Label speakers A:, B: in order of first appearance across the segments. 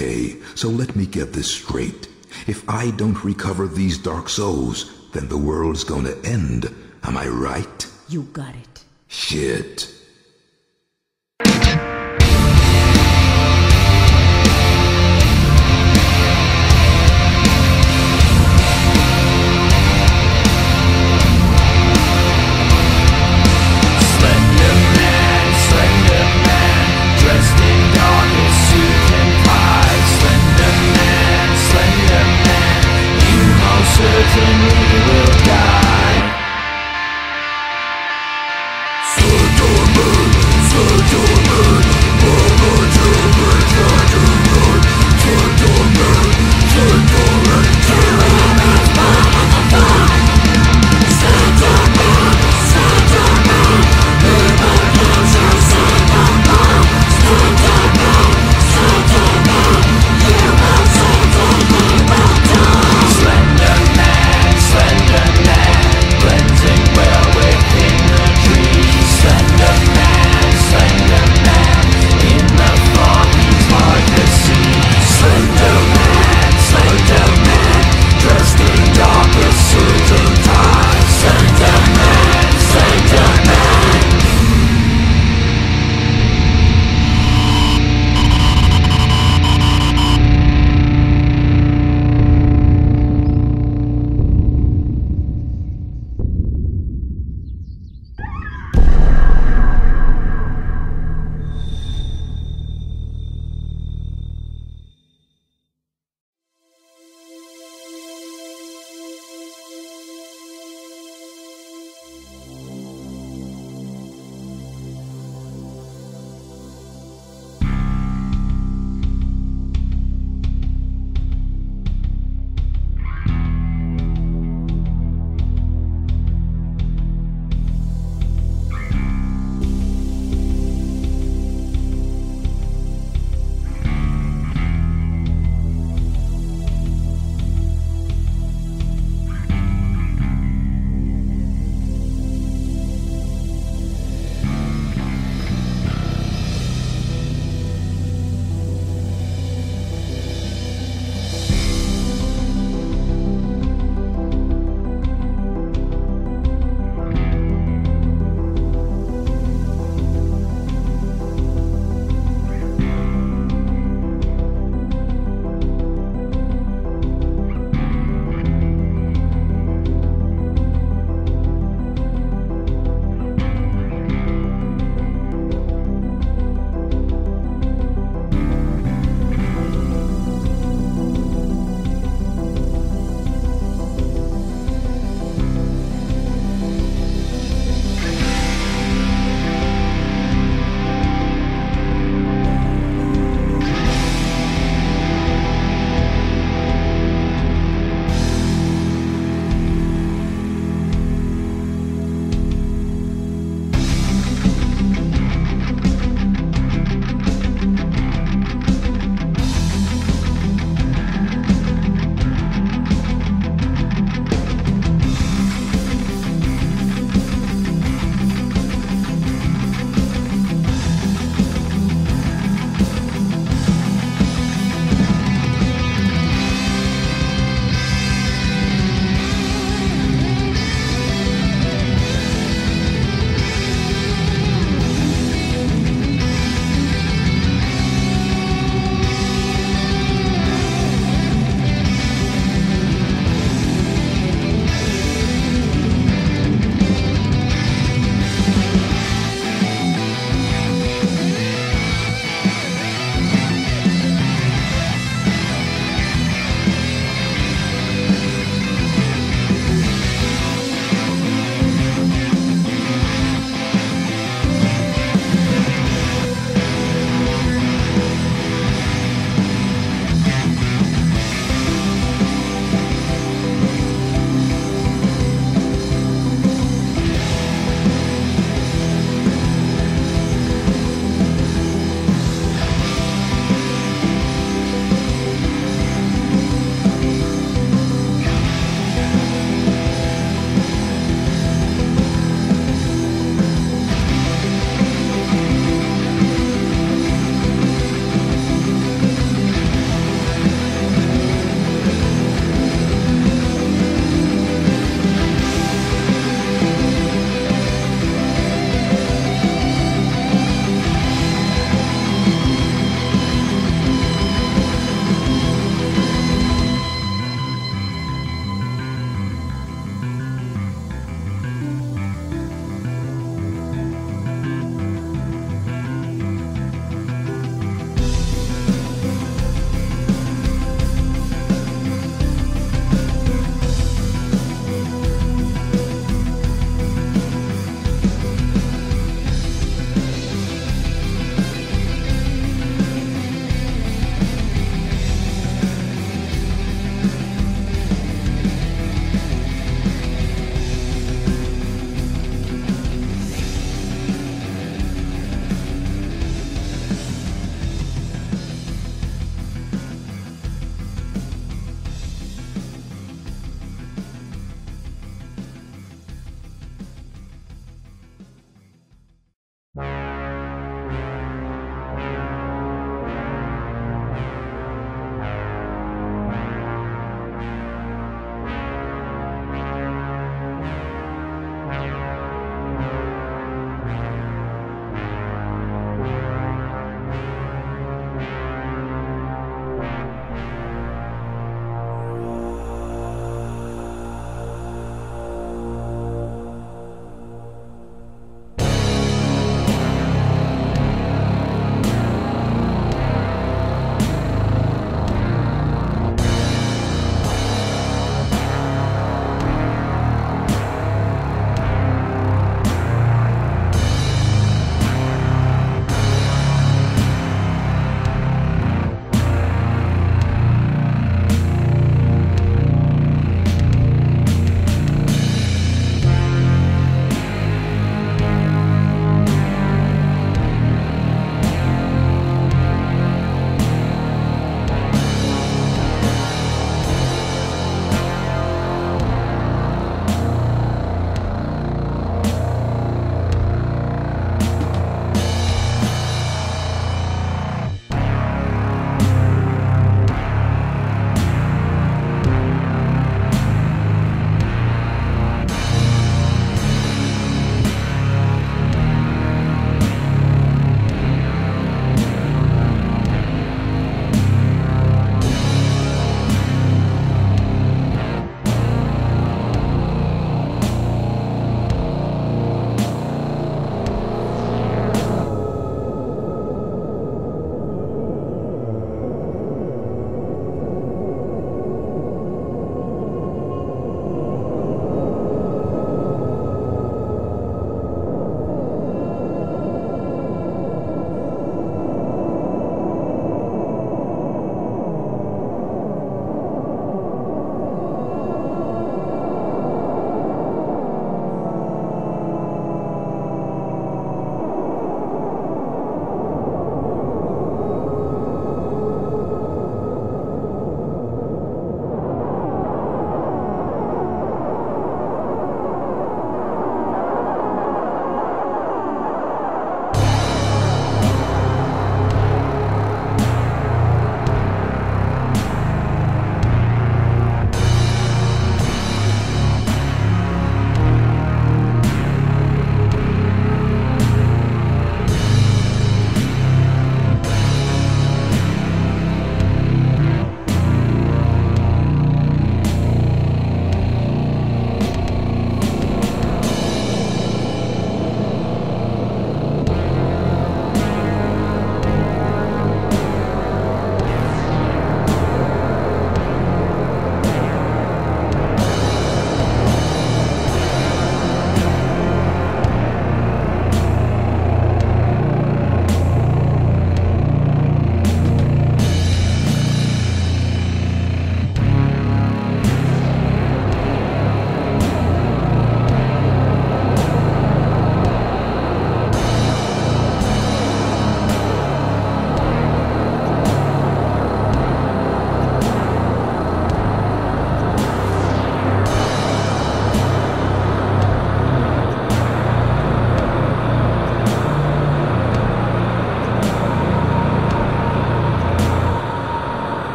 A: Okay, so let me get this straight. If I don't recover these dark souls, then the world's gonna end. Am I right?
B: You got it.
A: Shit.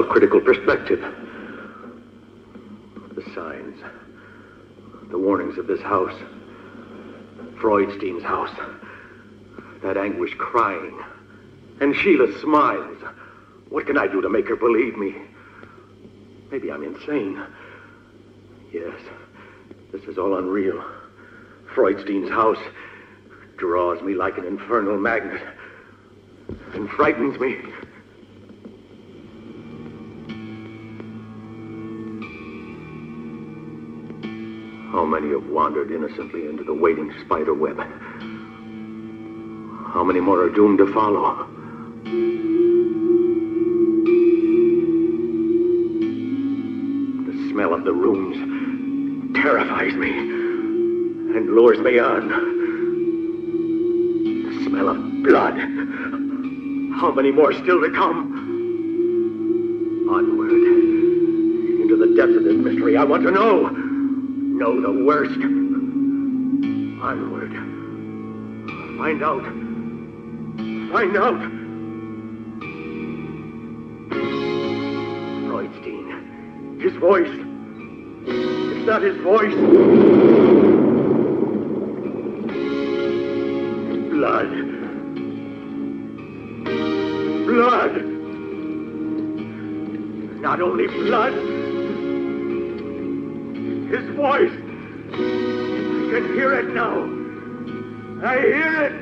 B: Critical perspective. The signs, the warnings of this house, Freudstein's house, that anguish crying, and Sheila smiles. What can I do to make her believe me? Maybe I'm insane. Yes, this is all unreal. Freudstein's house draws me like an infernal magnet and frightens me. How many have wandered innocently into the waiting spider web? How many more are doomed to follow? The smell of the rooms terrifies me and lures me on. The smell of blood. How many more still to come? Onward. Into the depths of this mystery. I want to know. Know the worst. Onward. Find out. Find out. Freudstein. His voice. It's not his voice. Blood. Blood. Not only blood. Voice. I can hear it now. I hear it.